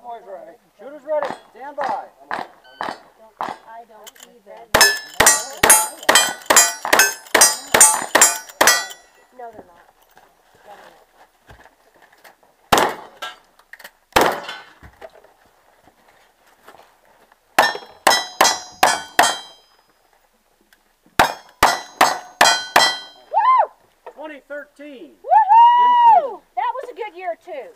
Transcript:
Cowboys ready. Shooters ready. Stand by. I don't either. No, they're not. Woo! 2013. Woohoo! That was a good year too.